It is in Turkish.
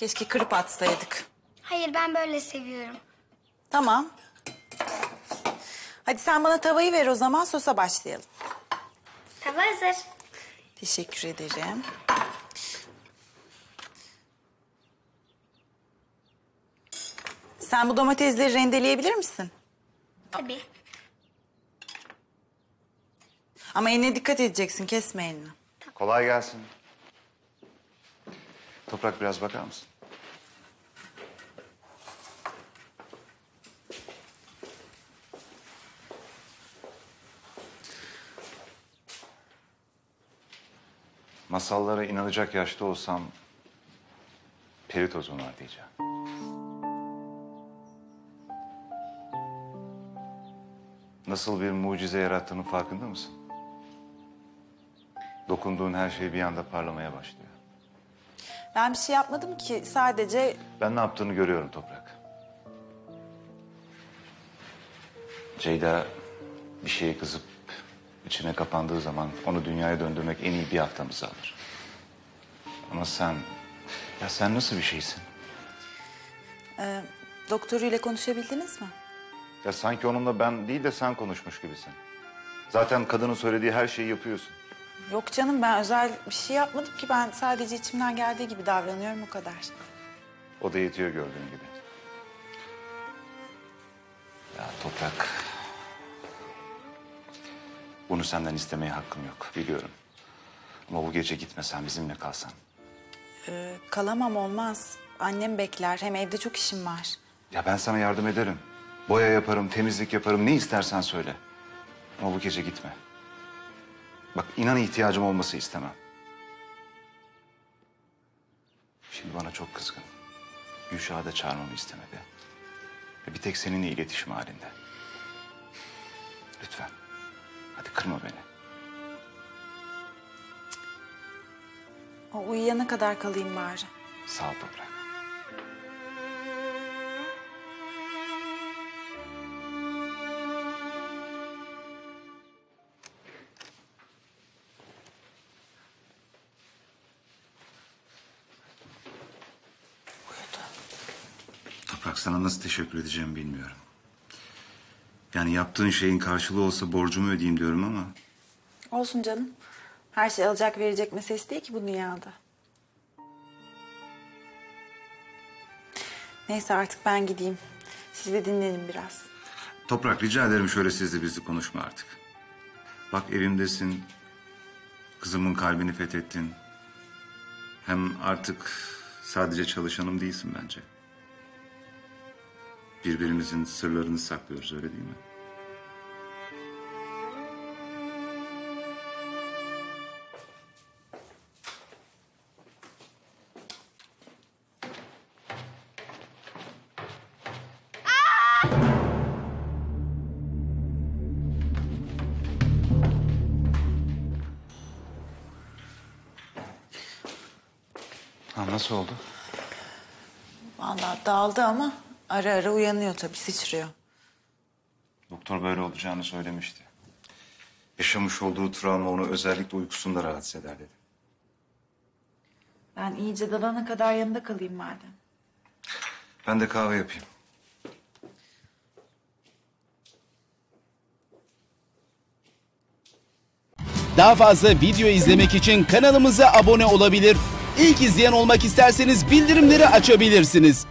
Keşke kırıp atsaydık. Hayır ben böyle seviyorum. Tamam. Hadi sen bana tavayı ver o zaman sosa başlayalım. Tava hazır. Teşekkür ederim. Sen bu domatesleri rendeleyebilir misin? Tabii. Ama eline dikkat edeceksin, kesme elini. Kolay gelsin. Toprak biraz bakar mısın? Masallara inanacak yaşta olsam peri tozun var diyeceğim. Nasıl bir mucize yarattığının farkında mısın? Dokunduğun her şey bir anda parlamaya başlıyor. Ben bir şey yapmadım ki, sadece Ben ne yaptığını görüyorum Toprak. Ceyda bir şeye kızıp içine kapandığı zaman onu dünyaya döndürmek en iyi bir haftamızı alır. Ama sen, ya sen nasıl bir şeysin? doktoruyla konuşabildiniz mi? Ya sanki onunla ben değil de sen konuşmuş gibisin. Zaten kadının söylediği her şeyi yapıyorsun. Yok canım, ben özel bir şey yapmadım ki. Ben sadece içimden geldiği gibi davranıyorum o kadar. O da yetiyor gördüğün gibi. Ya Toprak. Bunu senden istemeye hakkım yok biliyorum. Ama bu gece gitmesen bizimle kalsan. Ee, kalamam olmaz. Annem bekler, hem evde çok işim var. Ya ben sana yardım ederim. Boya yaparım, temizlik yaparım, ne istersen söyle. Ama bu gece gitme. Bak inan ihtiyacım olması istemem. Şimdi bana çok kızgın. Gülşah'ı da çağırmamı istemedi. Bir tek seninle iletişim halinde. Lütfen. Hadi kırma beni. O uyuyana kadar kalayım bari. Sağ ol Toprak. Toprak sana nasıl teşekkür edeceğimi bilmiyorum. Yani yaptığın şeyin karşılığı olsa borcumu ödeyeyim diyorum ama... Olsun canım. Her şey alacak verecek meselesi değil ki bu dünyada. Neyse artık ben gideyim. Siz de dinlenin biraz. Toprak rica ederim şöyle sizle bizli konuşma artık. Bak evimdesin. Kızımın kalbini fethettin. Hem artık sadece çalışanım değilsin bence. Birbirimizin sırlarını saklıyoruz öyle değil mi? Ha, nasıl oldu? Vallahi dağıldı ama ara ara uyanıyor tabii sıçrıyor. Doktor böyle olacağını söylemişti. Yaşamış olduğu travma onu özellikle uykusunda rahatsız eder dedi. Ben iyice dalana kadar yanında kalayım madem. Ben de kahve yapayım. Daha fazla video izlemek için kanalımıza abone olabilir. İlk izleyen olmak isterseniz bildirimleri açabilirsiniz.